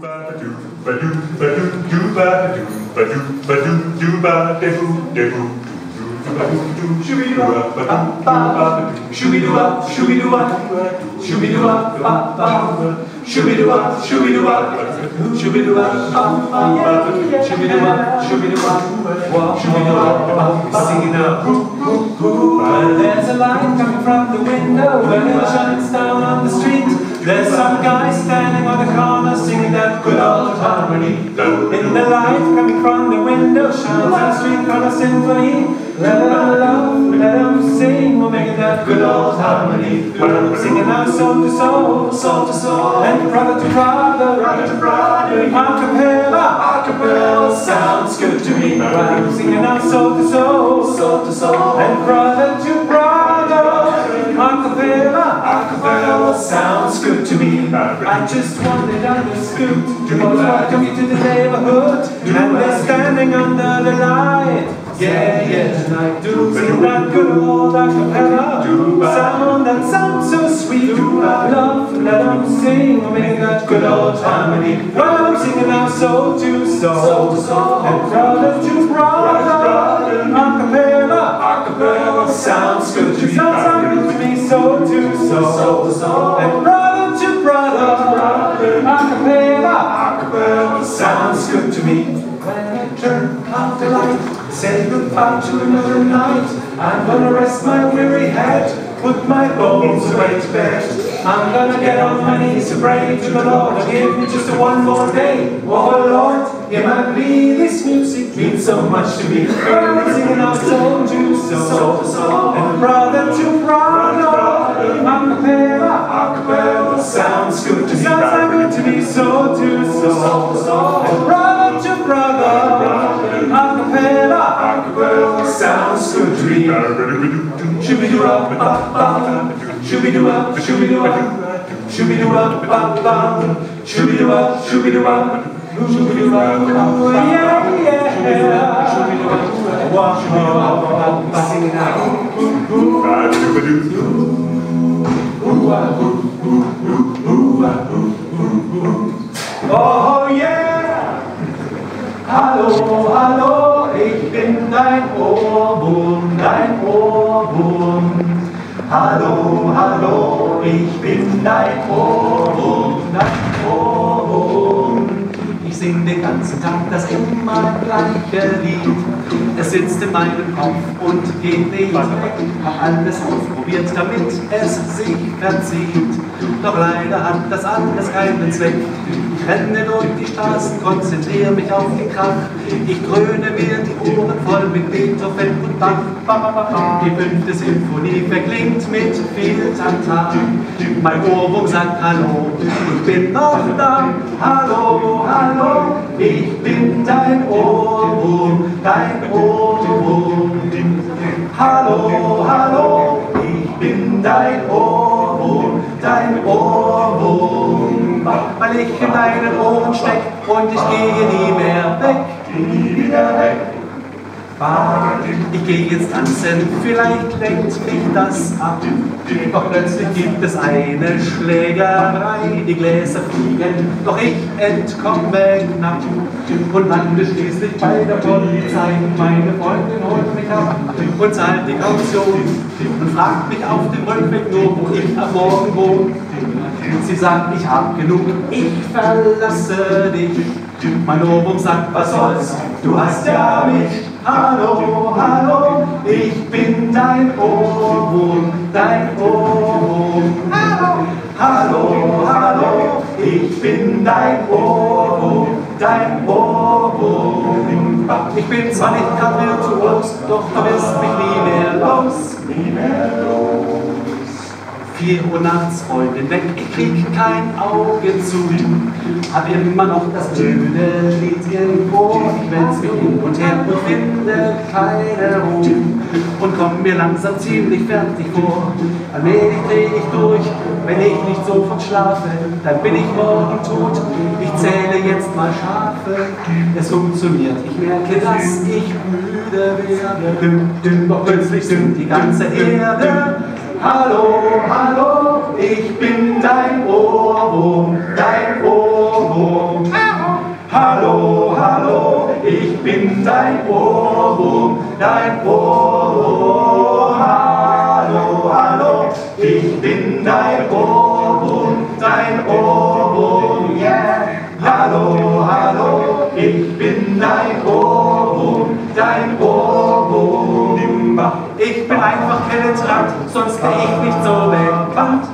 Singing there's up? Should we do up? Should we do a light coming from the window when it shines down on the street. There's some guy standing on the corner singing that good old harmony. In the light coming from the window shines a street corner symphony. Let them love, let them sing, we'll make that good old harmony. Singing out soul to soul, soul to soul, and brother to brother, brother to brother. A cappella, a cappella sounds good to me. Singing out soul to soul, soul to soul, and brother to brother. Acapella, acapella sounds good to me. Uh, I just wanted on the scoot to welcome you to the neighborhood, and they're standing under the light. Yeah, yeah, tonight do sing that good old acapella sound that sounds so sweet. Love, let them sing, or make that good old harmony. Well, I'm singing now soul to soul, and brother to brother. To soul, and brother to brother. Acapella, acapella sounds good to me. When I turn out the light, say goodbye to another night. I'm gonna rest my weary head, put my bones away to bed. I'm gonna get on my knees and pray to the Lord give me just one more day. Oh Lord, it might be this music means so much to me. Singing our soul to soul, soul, and brother to brother. Akbar sounds good to me. Sounds so good to me, so do so. And brother to brother, acapella, sounds good to me. Shooby doo up, up, up, shooby doo up, shooby doo up, shooby doo up, up, up, shooby doo up, shooby doo up, shooby doo up, yeah, yeah, shooby doo up, shooby doo up. Hallo, hallo, ich bin dein Ohrwurm, dein Ohrwurm. Ich sing den ganzen Tag das immer gleiche Lied. Es sitzt in meinem Kopf und geht nicht weg. Hab alles ausprobiert, damit es sich verzieht. Doch leider hat das alles keinen Zweck. Ich renne durch die Straßen, konzentriere mich auf den Krach. Ich dröhne mir die Ohren voll mit Beethoven und Bach. Die fünfte Symphonie verklingt mit viel Tanta. Mein Ohrwurm sagt Hallo, ich bin noch da. Hallo, hallo, ich bin dein Ohrwurm, dein Ohrwurm. Hallo, hallo, ich bin dein Ohrwurm, dein Ohrwurm. Weil ich in deinen Ohren steck und ich gehe nie mehr weg, nie wieder weg. Ich gehe jetzt tanzen, vielleicht lenkt mich das ab. Doch plötzlich gibt es eine Schlägerei, die Gläser fliegen, doch ich entkomme knapp und lande schließlich bei der Polizei. Meine Freundin holt mich ab und zahlt die Kaution und fragt mich auf dem Rückweg nur, wo ich am Morgen wohne. Sie sagt, ich hab genug, ich verlasse dich. Mein Ohrwurm sagt, was soll's, du hast ja mich. Hallo, hallo, ich bin dein Ohrwurm, dein Ohrwurm. Hallo, hallo, hallo, ich bin dein Ohrwurm, dein Ohrwurm. Ich bin zwar nicht grad virtuos, doch du wirst mich nie mehr los, nie mehr los. Vier Uhr nachts, Freundin weg, ich krieg kein Auge zu. Hab immer noch das blöde Lied im Ohr. Ich wälz mich hin und her und finde keine Ruhe. Und komm mir langsam ziemlich fertig vor. Allmählich dreh ich durch, wenn ich nicht sofort schlafe, dann bin ich morgen tot. Ich zähle jetzt mal Schafe. Es funktioniert, ich merke, dass ich müde werde. Doch plötzlich dümmt die ganze Erde. Hallo, hallo, ich bin dein Ohrwurm, dein Ohrwurm. Hallo, hallo, ich bin dein Ohrwurm, dein Ohrwurm. Hallo, hallo, ich bin dein Ohrwurm, dein Ohrwurm. Stadt, sonst krieg ich nicht so den Quatsch.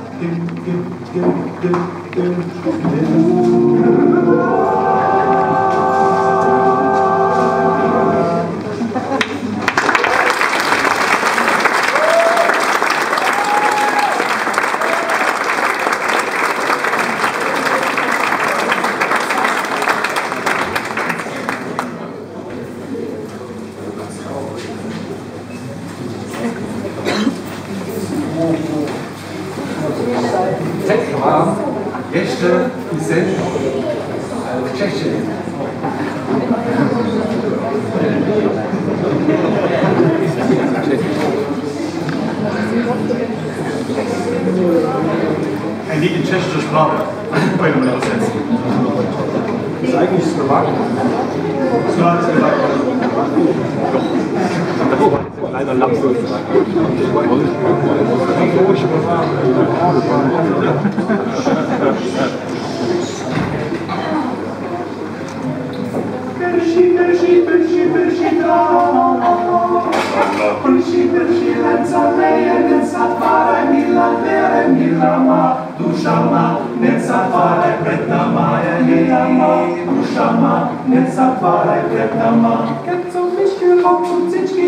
Ein geht in tschechischer Sprache. Bei dem Übersetzen. Ist eigentlich Slowak? Slowak, Slowak. Doch. Das ist ein kleiner Lapsus. Ich Słońca leje, nie zatwaraj, mila wiele, mila ma, dusza ma, nie zatwaraj, przed nama, mila ma, dusza ma, nie zatwaraj, przed nama.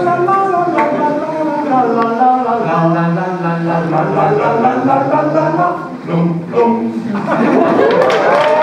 la la la la la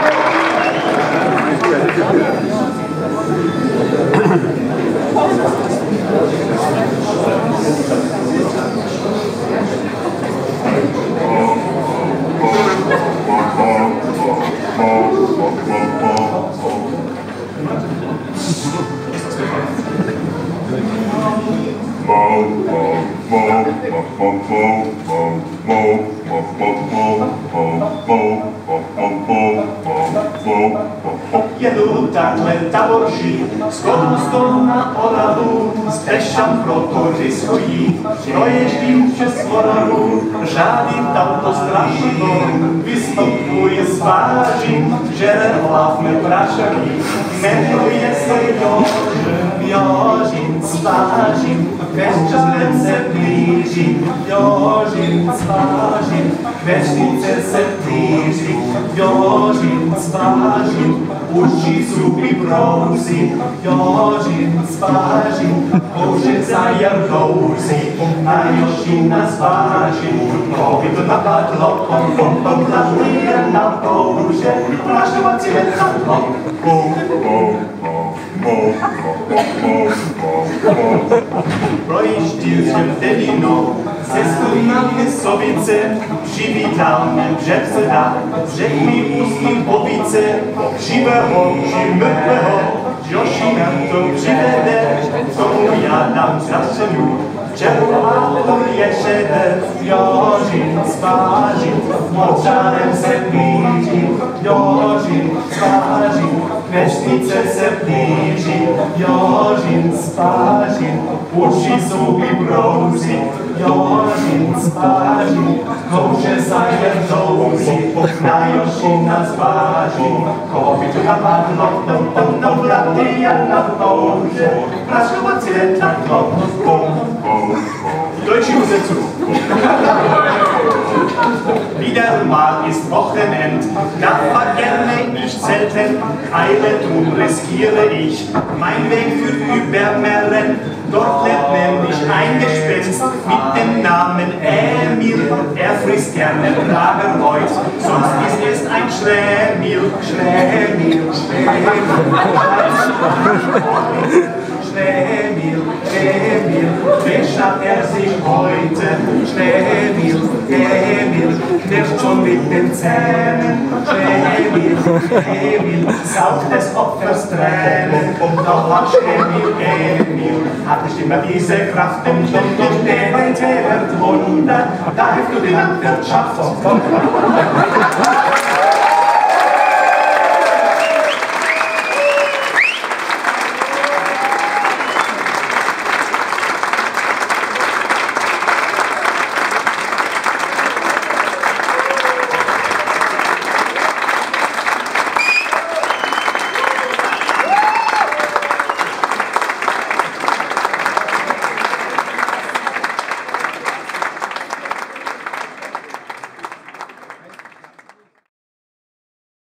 Jedu takhle taborší, z kolu stolu na Oravu, stešam pro toři svojí, proježdím přes Moravu, žádný tam to strašidlo, vystoupuje s Genel Olaf mit Raschaki, Mäntel jeste dom, Jožin cvažin, Veščalem se bliži, Jožin cvažin, Vešnice se bliži, Jožin supi brouzi, Jožin cvažin, Bože zajar gouzi, A Jožina cvažin, Covid napadlo, Pompom na na Bože, vyhlašovací letadlo. Mou, mou, mou, mou, mou, mou, mou, mou. Projíždil jsem delinou, cestu na Vysovice, přivítal mě předseda, řekl mi ústní povíce, živého či mrtvého, Joši nám to přivede, tomu já dám zrašenu. Działamy jeszcze w jozi, spazi, młodżanem se widzi, jozi, spazi, kreśnice se bliži, jožin spažin, uši su mi brouzi, jožin spažin, kože zajer douzi, na jošina zvaži, ko bi tu napadlo, no pomno vratija na nože, praško cvjeta klop, pom, pom, Deutsche Übersetzung. Wieder mal ist Wochenend, da vergemme ich selten, Eile drum riskiere ich, mein Weg führt über Meren, dort lebt nämlich ein Gespenst mit dem Namen Emil, er frisst gerne Lagerleut, sonst ist es ein Schlemmil, Schlemmil, Schlemmil, Schlemmil, Schlemmil, Schlemmil wäschert er sich heute. Schneemil, Schneemil, knirscht schon mit den Zähnen. Schneemil, Schneemil, saugt des Opfers Tränen. Doch hat Schneemil, Emil, hat nicht immer diese Kraft im Mund und der enthält Wunder. Da hilft du die Landwirtschaft.